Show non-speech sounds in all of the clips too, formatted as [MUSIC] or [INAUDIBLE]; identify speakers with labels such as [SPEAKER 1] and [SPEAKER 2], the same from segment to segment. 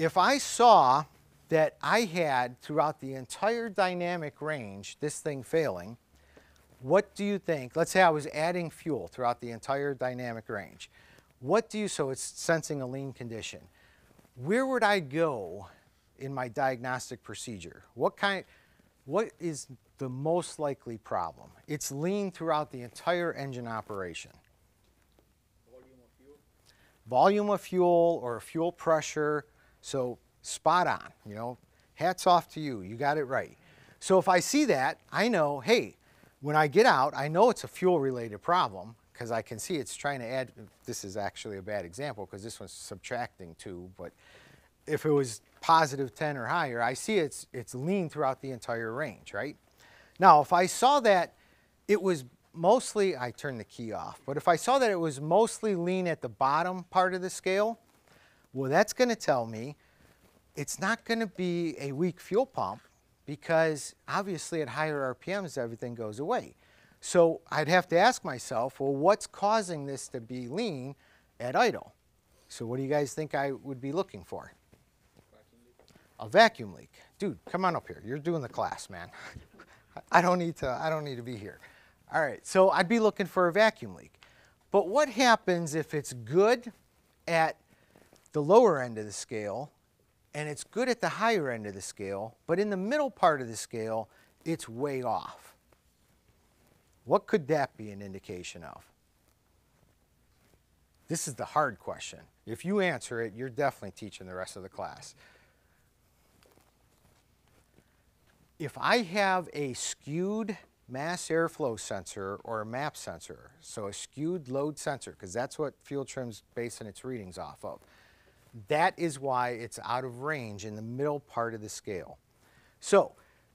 [SPEAKER 1] if I saw that I had throughout the entire dynamic range this thing failing, what do you think? Let's say I was adding fuel throughout the entire dynamic range. What do you, so it's sensing a lean condition. Where would I go in my diagnostic procedure? What kind, what is the most likely problem? It's lean throughout the entire engine operation.
[SPEAKER 2] Volume of fuel.
[SPEAKER 1] Volume of fuel or fuel pressure, so spot on, you know, hats off to you, you got it right. So if I see that, I know, hey, when I get out, I know it's a fuel related problem because I can see it's trying to add, this is actually a bad example because this one's subtracting two, but if it was positive 10 or higher, I see it's, it's lean throughout the entire range, right? Now, if I saw that it was mostly, I turned the key off, but if I saw that it was mostly lean at the bottom part of the scale, well, that's going to tell me it's not going to be a weak fuel pump because obviously at higher RPMs, everything goes away. So I'd have to ask myself, well, what's causing this to be lean at idle? So what do you guys think I would be looking for? A vacuum leak. Dude, come on up here. You're doing the class, man. [LAUGHS] I don't need to I don't need to be here. All right. So I'd be looking for a vacuum leak. But what happens if it's good at the lower end of the scale and it's good at the higher end of the scale, but in the middle part of the scale, it's way off? What could that be an indication of? This is the hard question. If you answer it, you're definitely teaching the rest of the class. If I have a skewed mass airflow sensor or a MAP sensor, so a skewed load sensor, because that's what Fuel Trim's basing its readings off of, that is why it's out of range in the middle part of the scale. So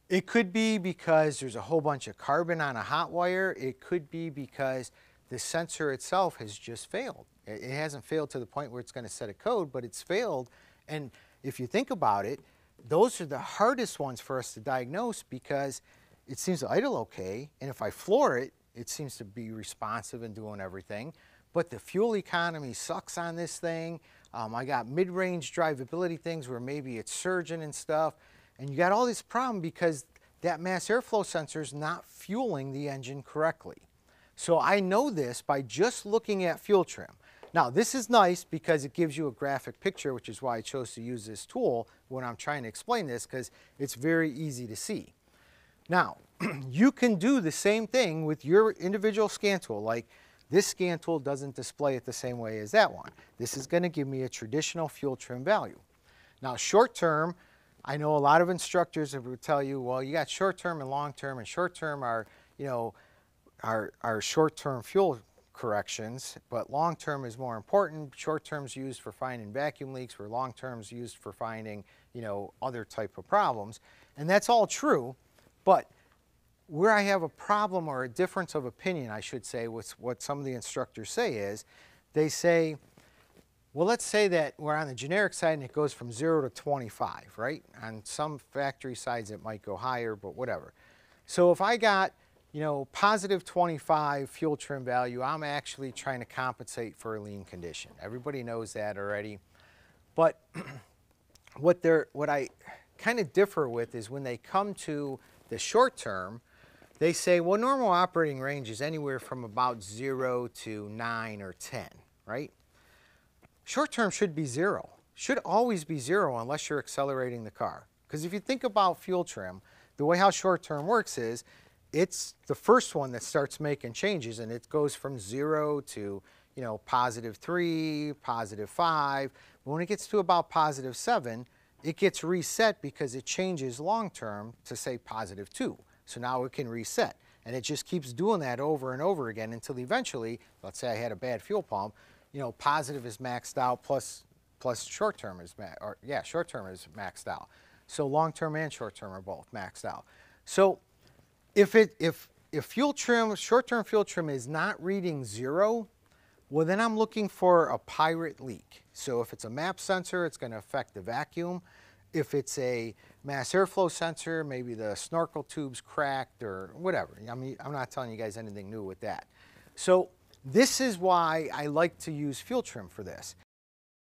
[SPEAKER 1] it could be because there's a whole bunch of carbon on a hot wire. It could be because the sensor itself has just failed. It hasn't failed to the point where it's going to set a code, but it's failed. And if you think about it, those are the hardest ones for us to diagnose because it seems to idle okay. And if I floor it, it seems to be responsive and doing everything. But the fuel economy sucks on this thing. Um, I got mid-range drivability things where maybe it's surging and stuff. And you got all this problem because that mass airflow sensor is not fueling the engine correctly. So I know this by just looking at fuel trim. Now this is nice because it gives you a graphic picture, which is why I chose to use this tool when I'm trying to explain this because it's very easy to see. Now, [CLEARS THROAT] you can do the same thing with your individual scan tool. Like this scan tool doesn't display it the same way as that one. This is going to give me a traditional fuel trim value. Now, short term, I know a lot of instructors would tell you, well, you got short term and long term, and short term are, you know, are, are short term fuel corrections, but long term is more important. Short term is used for finding vacuum leaks, where long term is used for finding, you know, other type of problems. And that's all true, but where I have a problem or a difference of opinion, I should say, with what some of the instructors say is, they say, well, let's say that we're on the generic side and it goes from 0 to 25, right? On some factory sides it might go higher, but whatever. So if I got, you know, positive 25 fuel trim value, I'm actually trying to compensate for a lean condition. Everybody knows that already. But [CLEARS THROAT] what they're what I kind of differ with is when they come to the short term, they say, well, normal operating range is anywhere from about 0 to 9 or 10, right? Short term should be zero. Should always be zero unless you're accelerating the car. Because if you think about fuel trim, the way how short term works is it's the first one that starts making changes and it goes from zero to you know positive three, positive five. When it gets to about positive seven, it gets reset because it changes long term to say positive two. So now it can reset. And it just keeps doing that over and over again until eventually, let's say I had a bad fuel pump, you know, positive is maxed out plus plus short term is ma- or yeah, short term is maxed out. So long term and short term are both maxed out. So if it if if fuel trim short term fuel trim is not reading zero, well then I'm looking for a pirate leak. So if it's a map sensor, it's going to affect the vacuum. If it's a mass airflow sensor, maybe the snorkel tube's cracked or whatever. I mean, I'm not telling you guys anything new with that. So this is why I like to use fuel trim for this.